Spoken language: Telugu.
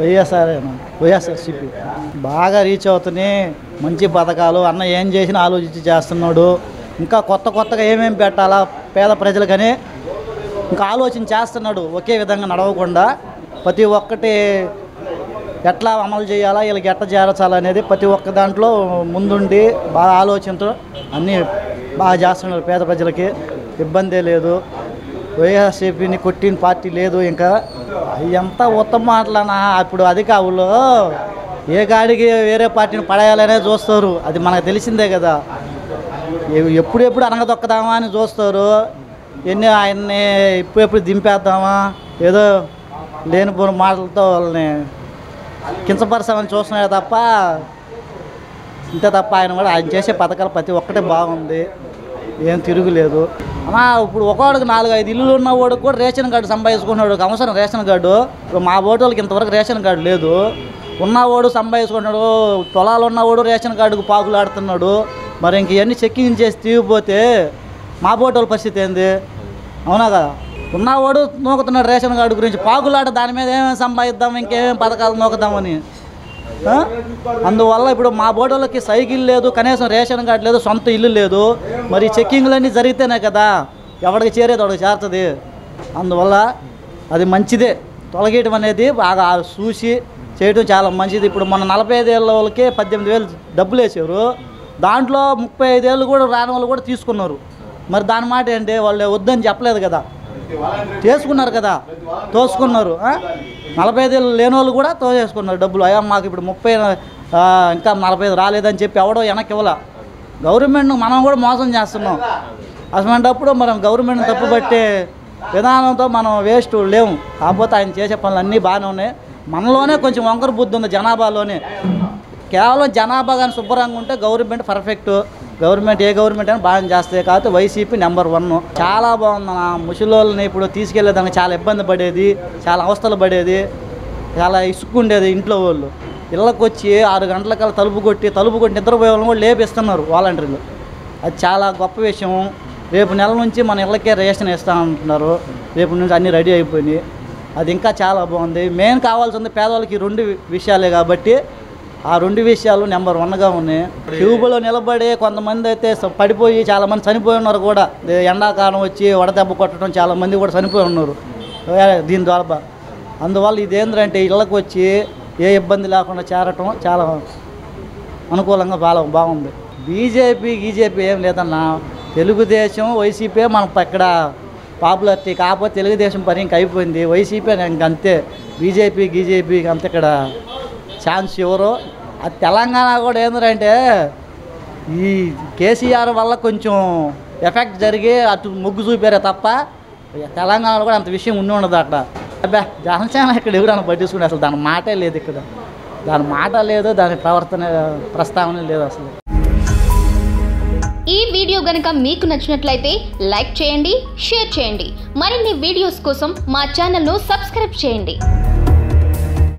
వైఎస్ఆర్ వైఎస్ఆర్సీపీ బాగా రీచ్ అవుతున్నాయి మంచి పథకాలు అన్న ఏం చేసినా ఆలోచించి చేస్తున్నాడు. ఇంకా కొత్త కొత్తగా ఏమేమి పెట్టాలా పేద ప్రజలకని ఇంకా ఆలోచన చేస్తున్నాడు. ఒకే విధంగా నడవకుండా ప్రతి ఒక్కటి ఎట్లా అమలు చేయాలా వీళ్ళకి ఎట్లా చేరచాలా అనేది ప్రతి ఒక్క దాంట్లో ముందుండి బాగా ఆలోచనతో అన్నీ బాగా చేస్తున్నాడు పేద ప్రజలకి. ఇబ్బందే లేదు. వైఎస్ఆర్సీపీని కొట్టిన పార్టీ లేదు ఇంకా. ఎంత ఉత్తమ మాటలనా ఇప్పుడు అధికారులు ఏ గాడికి వేరే పార్టీని పడేయాలనే చూస్తారు. అది మనకు తెలిసిందే కదా. ఎప్పుడెప్పుడు అనగదొక్కదామా అని చూస్తారు. ఎన్ని ఆయన్ని ఎప్పుడెప్పుడు దింపేద్దామా? ఏదో లేనిపోని మాటలతో వాళ్ళని కించపరచామని చూస్తున్నాడు తప్ప ఇంతే తప్ప ఆయన కూడా ఆయన చేసే పథకాలు ప్రతి ఒక్కటే బాగుంది. ఏం తిరుగులేదు. అమ్మా ఇప్పుడు ఒకవాడికి నాలుగు ఐదు ఇల్లులు ఉన్న వాడికి కూడా రేషన్ కార్డు సంపాదించుకున్నాడు. అవసరం రేషన్ కార్డు. ఇప్పుడు మా ఓటోళ్ళకి ఇంతవరకు రేషన్ కార్డు లేదు. ఉన్నవాడు సంపాదించుకున్నాడు పొలాలు ఉన్నవాడు రేషన్ కార్డుకు పాకులాడుతున్నాడు మరి ఇంక ఇవన్నీ చెక్కింగ్ చేసి తీగిపోతే మా బోటోళ్ళ పరిస్థితి ఏంది? అవునా కదా? ఉన్నవాడు నూకుతున్నాడు రేషన్ కార్డు గురించి. పాకులాట దాని మీద ఏమేమి సంపాదిద్దాం ఇంకేమేమి పథకాలు నూకుదామని. అందువల్ల ఇప్పుడు మా బోర్డులకి సైకిల్ లేదు కనీసం రేషన్ కార్డు లేదు సొంత ఇల్లు లేదు. మరి చెక్కింగ్లన్నీ జరిగితేనే కదా ఎవడికి చేరేది వాడికి చేరుతుంది. అందువల్ల అది మంచిదే. తొలగేయడం అనేది బాగా చూసి చేయడం చాలా మంచిది. ఇప్పుడు మొన్న నలభై ఐదు ఏళ్ళ వాళ్ళకి పద్దెనిమిది వేలు డబ్బులు వేసారు. దాంట్లో ముప్పై ఐదేళ్ళు కూడా రాని వాళ్ళు కూడా తీసుకున్నారు. మరి దాని మాట ఏంటి? వాళ్ళు వద్దని చెప్పలేదు కదా. చేసుకున్నారు కదా. తోసుకున్నారు? నలభై ఐదు లేని వాళ్ళు కూడా తోసేసుకున్నారు డబ్బులు. అయ్యా మాకు ఇప్పుడు ముప్పై ఇంకా నలభై ఐదు రాలేదని చెప్పి ఎవడో వెనక్కి ఇవ్వాల. గవర్నమెంట్ను మనం కూడా మోసం చేస్తున్నాం. అటువంటిప్పుడు మనం గవర్నమెంట్ తప్పు పట్టే విధానంతో మనం వేస్ట్ లేము. కాకపోతే ఆయన చేసే పనులు అన్నీ బాగానే ఉన్నాయి. మనలోనే కొంచెం వంకర బుద్ధి ఉంది జనాభాలోనే. కేవలం జనాభా కానీ శుభ్రంగా ఉంటే గవర్నమెంట్ పర్ఫెక్ట్. గవర్నమెంట్ ఏ గవర్నమెంట్ అయినా బాగా చేస్తే కాబట్టి వైసీపీ నెంబర్ వన్. చాలా బాగుంది నా ముసలోళ్ళని ఇప్పుడు తీసుకెళ్ళేదానికి చాలా ఇబ్బంది పడేది. చాలా అవస్థలు పడేది. చాలా ఇసుక్కుండేది ఇంట్లో వాళ్ళు. ఇళ్ళకి వచ్చి ఆరు గంటలకల్లా తలుపు కొట్టి తలుపు కొట్టి నిద్రపోయే వాళ్ళని కూడా లేపిస్తున్నారు వాలంటీర్లు. అది చాలా గొప్ప విషయం. రేపు నెల నుంచి మన ఇళ్ళకే రేషన్ ఇస్తామంటున్నారు. రేపు నుంచి అన్నీ రెడీ అయిపోయినాయి. అది ఇంకా చాలా బాగుంది. మెయిన్ కావాల్సింది పేదవాళ్ళకి రెండు విషయాలే కాబట్టి ఆ రెండు విషయాలు నెంబర్ వన్గా ఉన్నాయి. ట్యూబ్లో నిలబడి కొంతమంది అయితే పడిపోయి చాలామంది చనిపోయి ఉన్నారు కూడా. ఎండాకాలం వచ్చి వడదెబ్బ కొట్టడం చాలామంది కూడా చనిపోయి ఉన్నారు. దీని ద్వారా. అందువల్ల ఇదేంటంటే ఇళ్ళకి వచ్చి ఏ ఇబ్బంది లేకుండా చేరటం చాలా అనుకూలంగా బాగా బాగుంది. బీజేపీ గీజేపీ ఏం లేదన్నా. తెలుగుదేశం వైసీపీ మనం ఇక్కడ పాపులారిటీ కాకపోతే తెలుగుదేశం పని ఇంక అయిపోయింది. వైసీపీ ఇంక అంతే. బీజేపీ గీజేపీకి అంతే ఇక్కడ. ఛాన్స్ ఎవరు? అది తెలంగాణ కూడా ఏంటంటే ఈ కేసీఆర్ వల్ల కొంచెం ఎఫెక్ట్ జరిగి అటు మొగ్గు చూపారే తప్ప తెలంగాణలో కూడా అంత విషయం ఉండి ఉండదు అక్కడ. అబ్బా జనసేన ఇక్కడ ఎవరైనా పట్టించుకుంటే అసలు? దాని మాటే లేదు ఇక్కడ. దాని మాట లేదు దాని ప్రవర్తన ప్రస్తావన లేదు అసలు. ఈ వీడియో గనుక మీకు నచ్చినట్లయితే లైక్ చేయండి షేర్ చేయండి. మరిన్ని వీడియోస్ కోసం మా ఛానల్ను సబ్స్క్రైబ్ చేయండి.